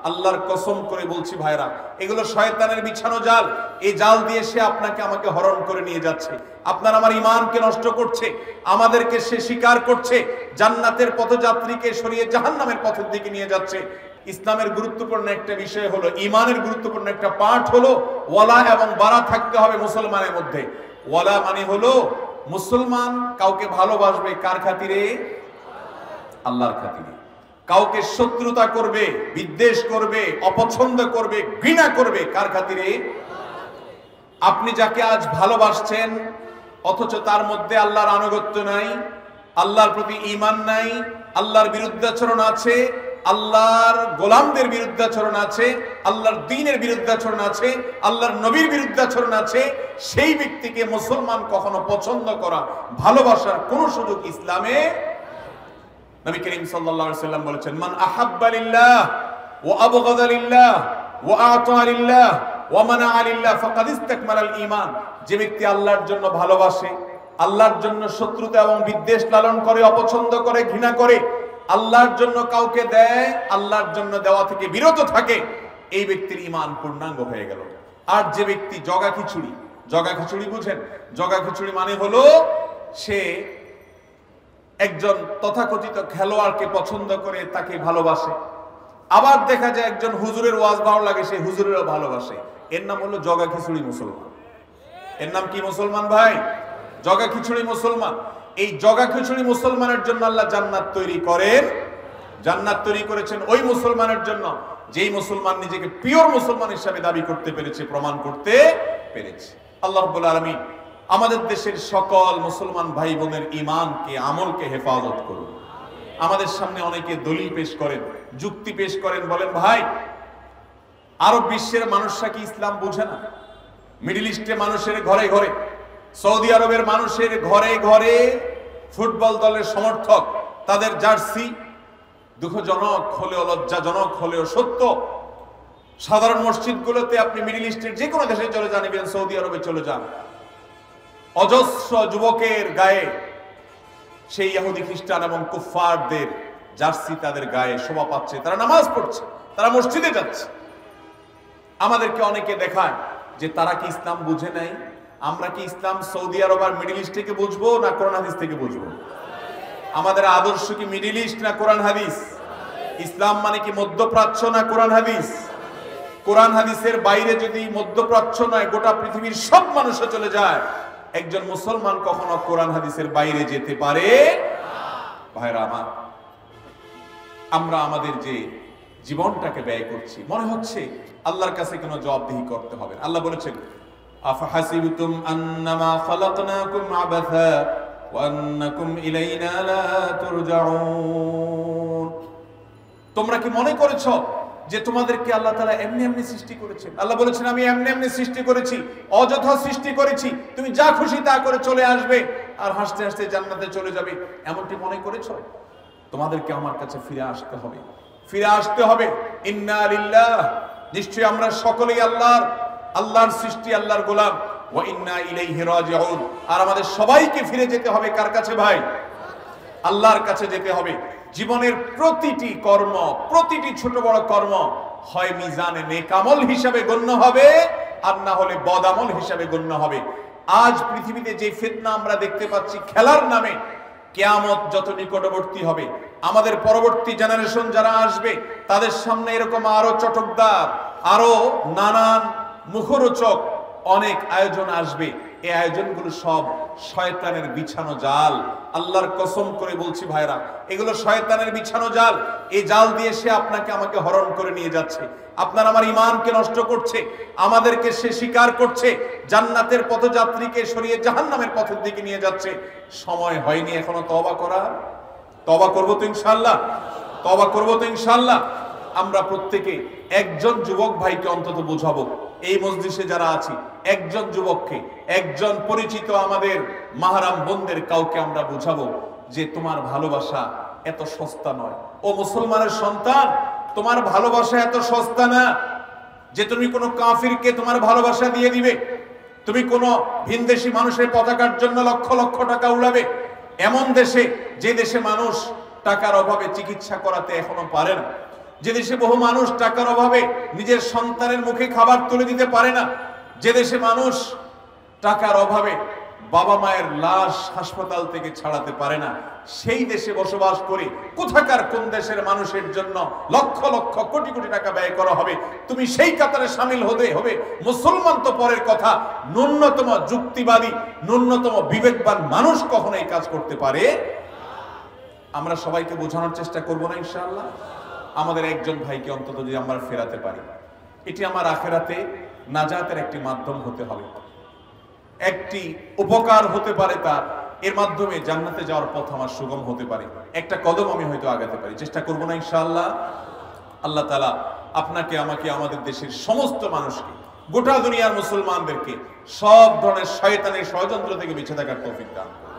আল্লাহর কসম করে বলছি ভাইরা, এগুলো শয়তানের বিছানো জাল। এই জাল দিয়ে সে আপনাকে আমাকে হরণ করে নিয়ে যাচ্ছে। আপনার আমার ইমানকে নষ্ট করছে, আমাদেরকে সে স্বীকার করছে, জান্নাতের পথযাত্রীকে সরিয়ে জাহান্নামের পথের দিকে নিয়ে যাচ্ছে। ইসলামের গুরুত্বপূর্ণ একটা বিষয় হলো ইমানের গুরুত্বপূর্ণ একটা পাঠ হলো, ওয়ালা এবং বারা থাকতে হবে মুসলমানের মধ্যে। ওয়ালা মানে হলো, মুসলমান কাউকে ভালোবাসবে কার খাতিরে? আল্লাহর খাতিরে। কাউকে শত্রুতা করবে, বিদ্বেষ করবে, অপছন্দ করবে, ঘৃণা করবে, কার খাতিরে? আপনি যাকে আজ ভালোবাসছেন, অথচ তার মধ্যে আল্লাহর আনুগত্য নাই, আল্লাহর প্রতি ঈমান নাই, আল্লাহর বিরুদ্ধাচরণ আছে, আল্লাহর গোলামদের বিরুদ্ধাচরণ আছে, আল্লাহর দ্বীনের বিরুদ্ধাচরণ আছে, আল্লাহর নবীর বিরুদ্ধাচরণ আছে, সেই ব্যক্তিকে মুসলমান কখনো পছন্দ করা, ভালোবাসার কোনো সুযোগ ইসলামে নবী করিম সাল্লাল্লাহু আলাইহি সাল্লাম বলেছেন, মান আহাব্বা লিল্লাহ ওয়া আবগাদা লিল্লাহ ওয়া আতা লিল্লাহ ওয়া মানাআ লিল্লাহ ফাকাদ ইসতাকমালাল ঈমান। যে ব্যক্তি আল্লাহর জন্য ভালোবাসে, আল্লাহর জন্য শত্রুতা এবং বিদ্বেষ লালন করে, অপছন্দ করে, ঘৃণা করে, আল্লাহর জন্য কাউকে দেয়, আল্লাহর জন্য দেওয়া থেকে বিরত থাকে, এই ব্যক্তির ঈমান পূর্ণাঙ্গ হয়ে গেল। আর যে ব্যক্তি জগা খিচুড়ি জগা খিচুড়ি বুঝেন? জগা খিচুড়ি মানে হলো সে একজন তথাকথিত খেলোয়াড়কে পছন্দ করে তাকে ভালোবাসে। আবার দেখা যায় একজন হুজুরের ওয়াজ ভালো লাগে, সে হুজুরেরও ভালোবাসে। এর নাম হলো জগা খিচুড়ি মুসলমান। এর নাম কি মুসলমান ভাই? জগা খিচুড়ি মুসলমান। এই জগা খিচুড়ি মুসলমানের জন্য আল্লাহ জান্নাত তৈরি করেন। জান্নাত তৈরি করেছেন ওই মুসলমানের জন্য। যেই মুসলমান নিজেকে পিওর মুসলমান হিসাবে দাবি করতে পেরেছে, প্রমাণ করতে পেরেছে। আল্লাহ আলামিন আমাদের দেশের সকল মুসলমান ভাই বোনের ইমানকে আমলকে হেফাজত করুন। আমাদের সামনে অনেকে দলিল পেশ করেন, যুক্তি পেশ করেন, বলেন, ভাই, আরব বিশ্বের মানুষরা কি ইসলাম বোঝে না? মিডিল ইস্টে মানুষের ঘরে ঘরে, সৌদি আরবের মানুষের ঘরে ঘরে ফুটবল দলের সমর্থক, তাদের জার্সি দুঃখজনক হলেও লজ্জাজনক হলেও সত্য। সাধারণ মসজিদগুলোতে আপনি মিডিল ইস্টের যে কোনো দেশে চলে যান সৌদি আরবে চলে যান। অজস্র যুবকের গায়ে, সেই ইহুদি খ্রিস্টান এবং কুফফারদের জার্সি তাদের গায়ে শোভা পাচ্ছে, তারা নামাজ পড়ছে, তারা মসজিদে যাচ্ছে। আমাদেরকে অনেকে দেখায় যে তারা কি ইসলাম বুঝে নাই? আমরা কি ইসলাম সৌদি আরব আর মিডিল ইস্ট থেকে বুঝব না কোরআন হাদিস থেকে বুঝব? আমাদের আদর্শ কি মিডিল ইস্ট না কোরআন হাদিস? ইসলাম মানে কি মধ্যপ্রাচ্য না কোরআন হাদিস? কোরআন হাদিসের বাইরে যদি মধ্যপ্রাচ্য নয়, গোটা পৃথিবীর সব মানুষে চলে যায়। একজন মুসলমান কখনো কোরআন হাদিসের বাইরে যেতে পারে আমার, আমরা আমাদের যে জীবনটাকে ব্যয় করছি, মনে হচ্ছে আল্লাহর কাছে কোনো জবাবদিহি করতে হবে আল্লাহ বলেছেন, আফহাসিবতুম আন্নামা খালাকনাকুম আবাথা ওয়া আন্নাকুম ইলাইনা লা তুরজাউন। তোমরা কি মনে করেছ যে তোমাদেরকে আল্লাহ তাআলা এমনি এমনি সৃষ্টি করেছেন। আল্লাহ বলেছেন, আমি এমনি এমনি সৃষ্টি করেছি, অযথা সৃষ্টি করেছি। তুমি যা খুশি তা করে চলে আসবে আর হাসতে হাসতে জান্নাতে চলে যাবে। এমনটি মনে করেছ? তোমাদেরকে আমার কাছে ফিরে আসতে হবে। ফিরে আসতে হবে। ইন্না নিশ্চয়ই আমরা সকলেই আল্লাহর আল্লাহর সৃষ্টি, আল্লাহর গোলাম। ও ইন্না ইলাইহি রাজিউন। আর আমাদের সবাইকে ফিরে যেতে হবে কার কাছে ভাই? আল্লাহর কাছে যেতে হবে। জীবনের প্রতিটি কর্ম, প্রতিটি ছোট বড় কর্ম হয় মিজানে নেকামল হিসাবে গণ্য হবে আর না হলে বদামল হিসাবে গণ্য হবে। আজ পৃথিবীতে যে ফিতনা আমরা দেখতে পাচ্ছি খেলার নামে, কেয়ামত যত নিকটবর্তী হবে। আমাদের পরবর্তী জেনারেশন যারা আসবে, তাদের সামনে এরকম আরও চটকদার, আরও নানান মুখরোচক অনেক আয়োজন আসবে। এই আয়োজনগুলো সব শয়তানের বিছানো জাল। আল্লাহর কসম করে বলছি ভাইরা এগুলো শয়তানের বিছানো জাল। এই জাল দিয়ে সে আপনাকে আমাকে হরণ করে নিয়ে যাচ্ছে। আপনার আমার ইমানকে নষ্ট করছে, আমাদেরকে সে স্বীকার করছে, জান্নাতের পথযাত্রীকে সরিয়ে জাহান্নামের পথের দিকে নিয়ে যাচ্ছে। সময় হয়নি এখনও তবা করা তবা করব তো ইনশাল্লাহ তবা করব তো ইনশাল্লাহ আমরা প্রত্যেকে একজন যুবক ভাইকে অন্তত বুঝাবো। এই মসজিদে যারা আছি, একজন যুবককে, একজন পরিচিত আমাদের মাহারাম বোনদের কাউকে আমরা বুঝাবো যে তোমার ভালোবাসা এত সস্তা নয়। ও মুসলমানের সন্তান, তোমার ভালোবাসা এত সস্তা না যে তুমি কোনো কাফিরকে তোমার ভালোবাসা দিয়ে দিবে। তুমি কোনো ভিনদেশি মানুষের পতাকার জন্য লক্ষ লক্ষ টাকা উড়াবে। এমন দেশে, যে দেশে মানুষ টাকার অভাবে চিকিৎসা করাতে এখনও পারে না। যে দেশে বহু মানুষ টাকার অভাবে নিজের সন্তানের মুখে খাবার তুলে দিতে পারে না, যে দেশে মানুষ টাকার অভাবে বাবা মায়ের লাশ হাসপাতাল থেকে ছাড়াতে পারে না, সেই দেশে বসবাস করে। কোথাকার কোন দেশের মানুষের জন্য লক্ষ লক্ষ কোটি কোটি টাকা ব্যয় করা হবে? তুমি সেই কাতারে সামিল হতে হবে। মুসলমান তো পরের কথা, ন্যূনতম যুক্তিবাদী, ন্যূনতম বিবেকবান মানুষ কখনো এই কাজ করতে পারে? আমরা সবাইকে বোঝানোর চেষ্টা করব না ইনশাআল্লাহ। আমাদের একজন ভাইকে অন্তত যদি আমরা ফেরাতে পারি, এটি আমার আখেরাতে নাজাতের একটি মাধ্যম হতে হবে। একটি উপকার হতে পারে তার এর মাধ্যমে জান্নাতে যাওয়ার পথ আমার সুগম হতে পারে। একটা কদম আমি হয়তো আগাতে পারি। চেষ্টা করব না ইনশাআল্লাহ। আল্লাহ তালা আপনাকে, আমাকে, আমাদের দেশের সমস্ত মানুষকে, গোটা দুনিয়ার মুসলমানদেরকে সব ধরনের শয়তানের ষড়যন্ত্র থেকে বেঁচে থাকার তৌফিক দান করুন।